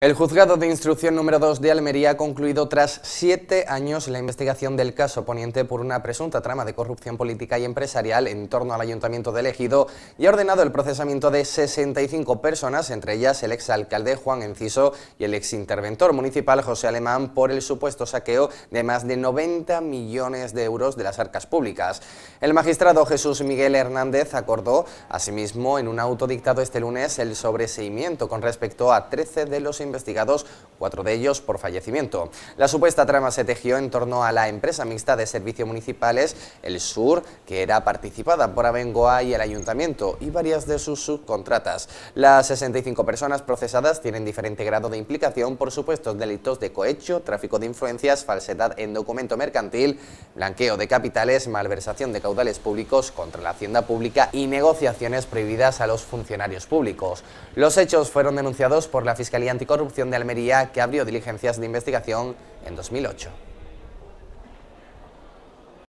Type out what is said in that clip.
El juzgado de instrucción número 2 de Almería ha concluido tras siete años la investigación del caso poniente por una presunta trama de corrupción política y empresarial en torno al ayuntamiento de Ejido y ha ordenado el procesamiento de 65 personas, entre ellas el exalcalde Juan Enciso y el exinterventor municipal José Alemán por el supuesto saqueo de más de 90 millones de euros de las arcas públicas. El magistrado Jesús Miguel Hernández acordó asimismo en un auto dictado este lunes el sobreseimiento con respecto a 13 de los investigados, cuatro de ellos por fallecimiento. La supuesta trama se tejió en torno a la empresa mixta de servicios municipales El Sur, que era participada por Abengoa y el Ayuntamiento, y varias de sus subcontratas. Las 65 personas procesadas tienen diferente grado de implicación por supuestos delitos de cohecho, tráfico de influencias, falsedad en documento mercantil, blanqueo de capitales, malversación de caudales públicos contra la hacienda pública y negociaciones prohibidas a los funcionarios públicos. Los hechos fueron denunciados por la Fiscalía Anticorrupción corrupción de Almería que abrió diligencias de investigación en 2008.